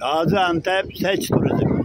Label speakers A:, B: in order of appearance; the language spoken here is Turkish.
A: Gaziantep Seç Turizm.